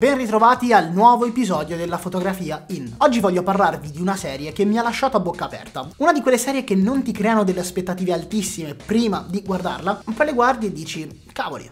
Ben ritrovati al nuovo episodio della fotografia in. Oggi voglio parlarvi di una serie che mi ha lasciato a bocca aperta. Una di quelle serie che non ti creano delle aspettative altissime prima di guardarla, ma poi le guardi e dici, cavoli.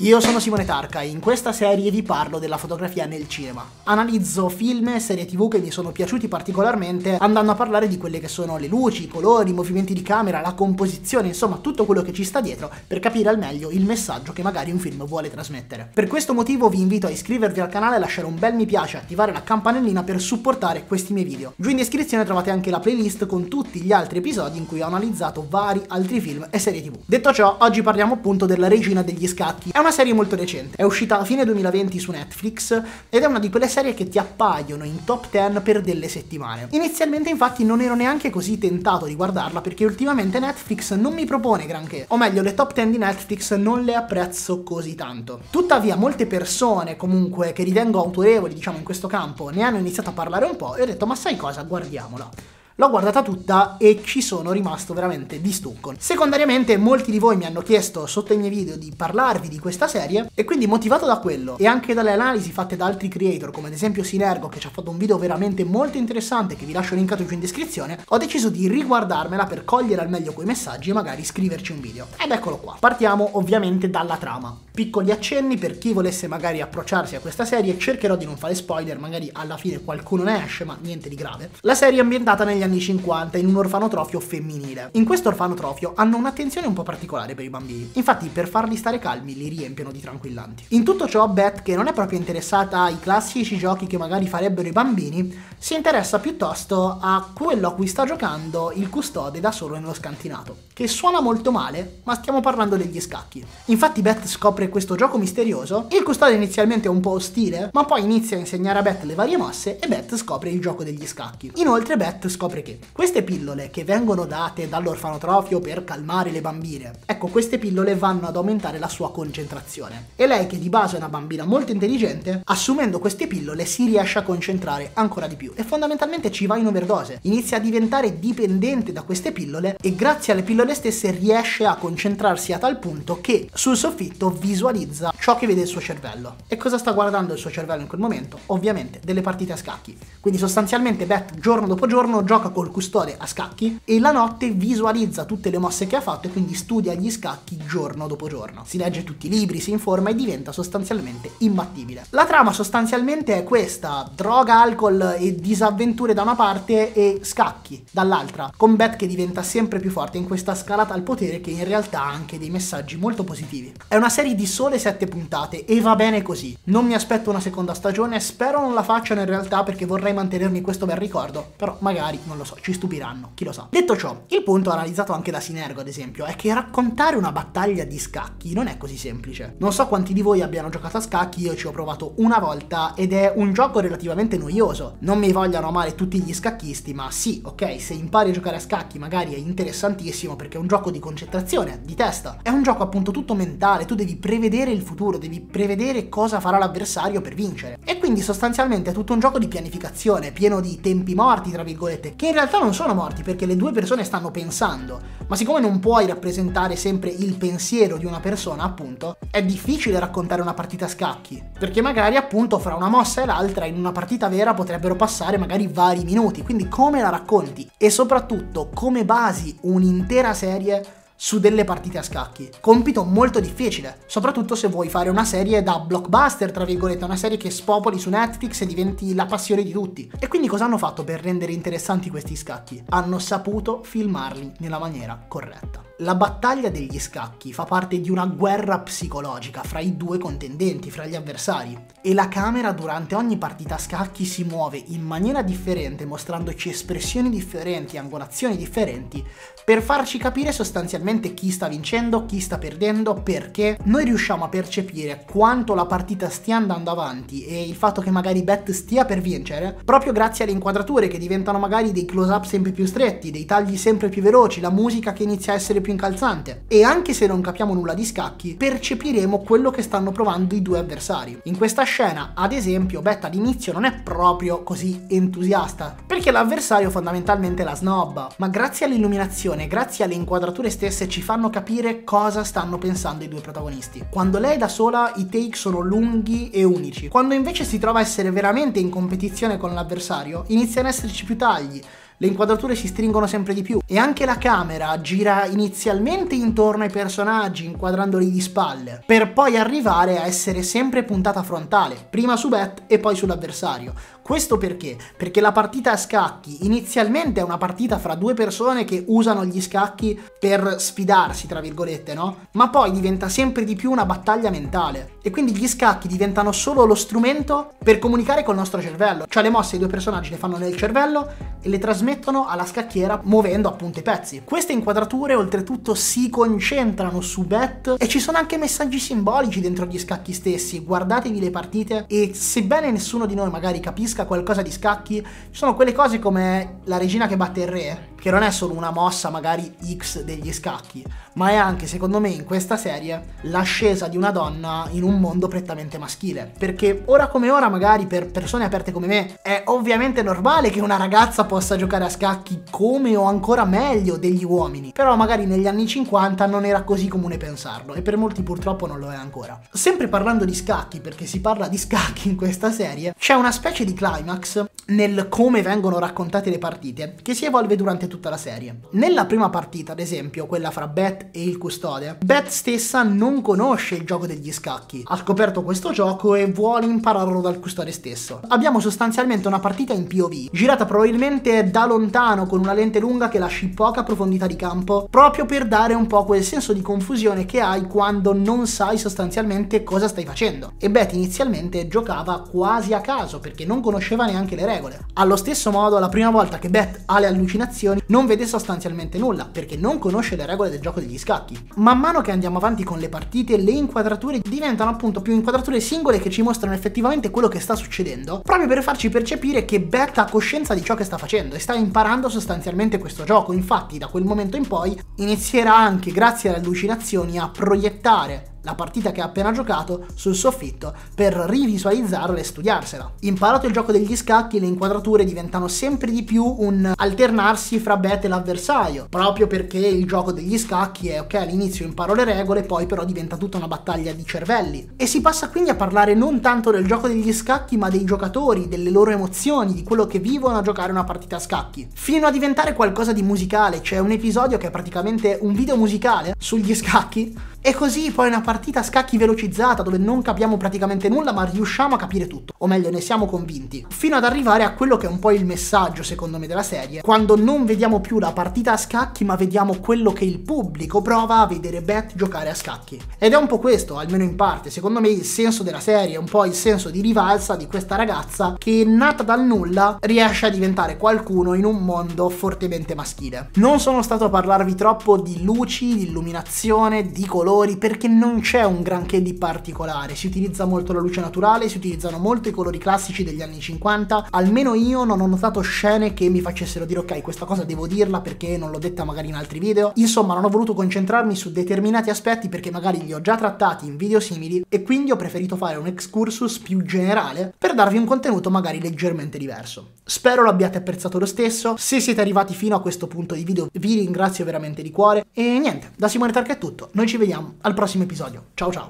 Io sono Simone Tarca e in questa serie vi parlo della fotografia nel cinema. Analizzo film e serie tv che mi sono piaciuti particolarmente andando a parlare di quelle che sono le luci, i colori, i movimenti di camera, la composizione, insomma tutto quello che ci sta dietro per capire al meglio il messaggio che magari un film vuole trasmettere. Per questo motivo vi invito a iscrivervi al canale, lasciare un bel mi piace e attivare la campanellina per supportare questi miei video. Giù in descrizione trovate anche la playlist con tutti gli altri episodi in cui ho analizzato vari altri film e serie tv. Detto ciò, oggi parliamo appunto della regina degli scacchi. È una una serie molto recente, è uscita a fine 2020 su Netflix ed è una di quelle serie che ti appaiono in top 10 per delle settimane. Inizialmente infatti non ero neanche così tentato di guardarla perché ultimamente Netflix non mi propone granché, o meglio le top 10 di Netflix non le apprezzo così tanto. Tuttavia molte persone comunque che ritengo autorevoli diciamo in questo campo ne hanno iniziato a parlare un po' e ho detto ma sai cosa guardiamola. L'ho guardata tutta e ci sono rimasto veramente di stucco. Secondariamente molti di voi mi hanno chiesto sotto i miei video di parlarvi di questa serie e quindi motivato da quello e anche dalle analisi fatte da altri creator come ad esempio Sinergo che ci ha fatto un video veramente molto interessante che vi lascio linkato giù in descrizione, ho deciso di riguardarmela per cogliere al meglio quei messaggi e magari scriverci un video. Ed eccolo qua. Partiamo ovviamente dalla trama. Piccoli accenni per chi volesse magari approcciarsi a questa serie, cercherò di non fare spoiler, magari alla fine qualcuno ne esce, ma niente di grave. La serie è ambientata negli anni anni 50 in un orfanotrofio femminile. In questo orfanotrofio hanno un'attenzione un po' particolare per i bambini, infatti per farli stare calmi li riempiono di tranquillanti. In tutto ciò Beth, che non è proprio interessata ai classici giochi che magari farebbero i bambini, si interessa piuttosto a quello a cui sta giocando il custode da solo nello scantinato, che suona molto male, ma stiamo parlando degli scacchi. Infatti Beth scopre questo gioco misterioso, il custode inizialmente è un po' ostile, ma poi inizia a insegnare a Beth le varie mosse e Beth scopre il gioco degli scacchi. Inoltre Beth scopre che queste pillole che vengono date dall'orfanotrofio per calmare le bambine, ecco queste pillole vanno ad aumentare la sua concentrazione. E lei che di base è una bambina molto intelligente, assumendo queste pillole si riesce a concentrare ancora di più e fondamentalmente ci va in overdose. Inizia a diventare dipendente da queste pillole e grazie alle pillole stesse riesce a concentrarsi a tal punto che sul soffitto visualizza ciò che vede il suo cervello. E cosa sta guardando il suo cervello in quel momento? Ovviamente delle partite a scacchi. Quindi sostanzialmente Beth giorno dopo giorno gioca gioca col custode a scacchi e la notte visualizza tutte le mosse che ha fatto e quindi studia gli scacchi giorno dopo giorno. Si legge tutti i libri, si informa e diventa sostanzialmente imbattibile. La trama sostanzialmente è questa, droga, alcol e disavventure da una parte e scacchi dall'altra, con Beth che diventa sempre più forte in questa scalata al potere che in realtà ha anche dei messaggi molto positivi. È una serie di sole sette puntate e va bene così. Non mi aspetto una seconda stagione, spero non la facciano in realtà perché vorrei mantenermi questo bel ricordo, però magari non lo so, ci stupiranno, chi lo sa. Detto ciò, il punto analizzato anche da Sinergo, ad esempio, è che raccontare una battaglia di scacchi non è così semplice. Non so quanti di voi abbiano giocato a scacchi, io ci ho provato una volta ed è un gioco relativamente noioso. Non mi vogliano amare tutti gli scacchisti, ma sì, ok, se impari a giocare a scacchi magari è interessantissimo perché è un gioco di concentrazione, di testa. È un gioco appunto tutto mentale, tu devi prevedere il futuro, devi prevedere cosa farà l'avversario per vincere. E quindi sostanzialmente è tutto un gioco di pianificazione, pieno di tempi morti, tra virgolette, che in realtà non sono morti perché le due persone stanno pensando, ma siccome non puoi rappresentare sempre il pensiero di una persona, appunto, è difficile raccontare una partita a scacchi, perché magari appunto fra una mossa e l'altra in una partita vera potrebbero passare magari vari minuti, quindi come la racconti? E soprattutto come basi un'intera serie su delle partite a scacchi. Compito molto difficile, soprattutto se vuoi fare una serie da blockbuster, tra virgolette, una serie che spopoli su Netflix e diventi la passione di tutti. E quindi cosa hanno fatto per rendere interessanti questi scacchi? Hanno saputo filmarli nella maniera corretta. La battaglia degli scacchi fa parte di una guerra psicologica fra i due contendenti, fra gli avversari, e la camera durante ogni partita a scacchi si muove in maniera differente, mostrandoci espressioni differenti, angolazioni differenti, per farci capire sostanzialmente chi sta vincendo, chi sta perdendo, perché noi riusciamo a percepire quanto la partita stia andando avanti e il fatto che magari Bet stia per vincere, proprio grazie alle inquadrature che diventano magari dei close-up sempre più stretti, dei tagli sempre più veloci, la musica che inizia a essere più più incalzante. E anche se non capiamo nulla di scacchi, percepiremo quello che stanno provando i due avversari. In questa scena, ad esempio, Beth all'inizio non è proprio così entusiasta, perché l'avversario fondamentalmente la snobba, ma grazie all'illuminazione, grazie alle inquadrature stesse ci fanno capire cosa stanno pensando i due protagonisti. Quando lei è da sola i take sono lunghi e unici, quando invece si trova a essere veramente in competizione con l'avversario, iniziano ad esserci più tagli, le inquadrature si stringono sempre di più e anche la camera gira inizialmente intorno ai personaggi inquadrandoli di spalle per poi arrivare a essere sempre puntata frontale, prima su Beth e poi sull'avversario. Questo perché? Perché la partita a scacchi inizialmente è una partita fra due persone che usano gli scacchi per sfidarsi, tra virgolette, no? Ma poi diventa sempre di più una battaglia mentale e quindi gli scacchi diventano solo lo strumento per comunicare col nostro cervello. Cioè le mosse i due personaggi le fanno nel cervello e le trasmettono alla scacchiera muovendo appunto i pezzi. Queste inquadrature oltretutto si concentrano su bet e ci sono anche messaggi simbolici dentro gli scacchi stessi. Guardatevi le partite e sebbene nessuno di noi magari capisca capisca qualcosa di scacchi, ci sono quelle cose come la regina che batte il re, che non è solo una mossa magari X degli scacchi, ma è anche secondo me in questa serie l'ascesa di una donna in un mondo prettamente maschile. Perché ora come ora magari per persone aperte come me è ovviamente normale che una ragazza possa giocare a scacchi come o ancora meglio degli uomini, però magari negli anni 50 non era così comune pensarlo e per molti purtroppo non lo è ancora. Sempre parlando di scacchi, perché si parla di scacchi in questa serie, c'è una specie di climax nel come vengono raccontate le partite che si evolve durante tutta la serie. Nella prima partita, ad esempio, quella fra Beth e il custode, Beth stessa non conosce il gioco degli scacchi, ha scoperto questo gioco e vuole impararlo dal custode stesso. Abbiamo sostanzialmente una partita in POV, girata probabilmente da lontano con una lente lunga che lasci poca profondità di campo, proprio per dare un po' quel senso di confusione che hai quando non sai sostanzialmente cosa stai facendo. E Beth inizialmente giocava quasi a caso perché non conosceva neanche le regole. Allo stesso modo, la prima volta che Beth ha le allucinazioni, non vede sostanzialmente nulla, perché non conosce le regole del gioco degli scacchi. Man mano che andiamo avanti con le partite, le inquadrature diventano appunto più inquadrature singole che ci mostrano effettivamente quello che sta succedendo, proprio per farci percepire che Beth ha coscienza di ciò che sta facendo e sta imparando sostanzialmente questo gioco. Infatti, da quel momento in poi inizierà anche, grazie alle allucinazioni, a proiettare la partita che ha appena giocato sul soffitto per rivisualizzarla e studiarsela. Imparato il gioco degli scacchi, le inquadrature diventano sempre di più un alternarsi fra Beth e l'avversario, proprio perché il gioco degli scacchi è ok, all'inizio imparo le regole, poi però diventa tutta una battaglia di cervelli. E si passa quindi a parlare non tanto del gioco degli scacchi, ma dei giocatori, delle loro emozioni, di quello che vivono a giocare una partita a scacchi, fino a diventare qualcosa di musicale, c'è un episodio che è praticamente un video musicale sugli scacchi e così poi una partita a scacchi velocizzata dove non capiamo praticamente nulla ma riusciamo a capire tutto, o meglio ne siamo convinti, fino ad arrivare a quello che è un po' il messaggio secondo me della serie, quando non vediamo più la partita a scacchi ma vediamo quello che il pubblico prova a vedere Beth giocare a scacchi. Ed è un po' questo, almeno in parte, secondo me il senso della serie, un po' il senso di rivalsa di questa ragazza che nata dal nulla riesce a diventare qualcuno in un mondo fortemente maschile. Non sono stato a parlarvi troppo di luci, di illuminazione, di colori, colori perché non c'è un granché di particolare, si utilizza molto la luce naturale, si utilizzano molto i colori classici degli anni 50, almeno io non ho notato scene che mi facessero dire ok questa cosa devo dirla perché non l'ho detta magari in altri video, insomma non ho voluto concentrarmi su determinati aspetti perché magari li ho già trattati in video simili e quindi ho preferito fare un excursus più generale per darvi un contenuto magari leggermente diverso. Spero l'abbiate apprezzato lo stesso, se siete arrivati fino a questo punto di video vi ringrazio veramente di cuore. E niente, da Simone Tarca è tutto, noi ci vediamo al prossimo episodio. Ciao ciao!